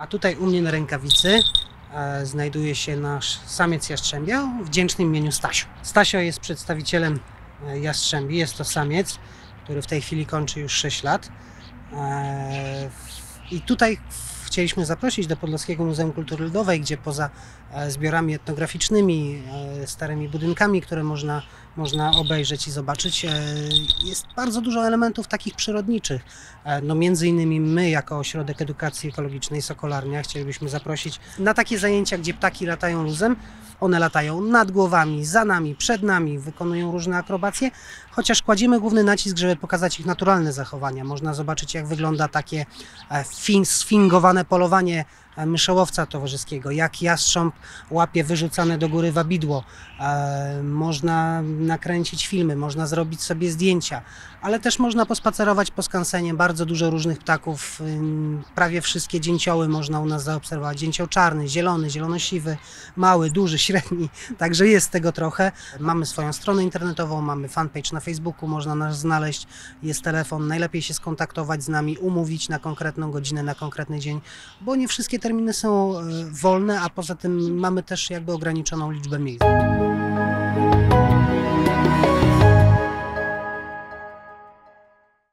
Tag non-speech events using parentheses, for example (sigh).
A tutaj u mnie na rękawicy e, znajduje się nasz samiec jastrzębia o wdzięcznym imieniu Stasio. Stasio jest przedstawicielem e, jastrzębi, jest to samiec, który w tej chwili kończy już 6 lat. E, I tutaj chcieliśmy zaprosić do Podlaskiego Muzeum Kultury Ludowej, gdzie poza e, zbiorami etnograficznymi, e, starymi budynkami, które można, można obejrzeć i zobaczyć, e, jest bardzo dużo elementów takich przyrodniczych. No między innymi my jako Ośrodek Edukacji Ekologicznej Sokolarnia chcielibyśmy zaprosić na takie zajęcia, gdzie ptaki latają luzem. One latają nad głowami, za nami, przed nami, wykonują różne akrobacje, chociaż kładziemy główny nacisk, żeby pokazać ich naturalne zachowania. Można zobaczyć, jak wygląda takie e, fin- sfingowane polowanie myszołowca towarzyskiego, jak jastrząb łapie wyrzucane do góry wabidło. E, Można nakręcić filmy, można zrobić sobie zdjęcia, ale też można pospacerować po skansenie. Bardzo dużo różnych ptaków, ym, prawie wszystkie dzięcioły można u nas zaobserwować. Dzięcioł czarny, zielony, zielonosiwy, mały, duży, (laughs) średni, także jest tego trochę. Mamy swoją stronę internetową, mamy fanpage na Facebooku, można nas znaleźć, jest telefon, najlepiej się skontaktować z nami, umówić na konkretną godzinę, na konkretny dzień, bo nie wszystkie terminy są e, wolne, a poza tym mamy też jakby ograniczoną liczbę miejsc.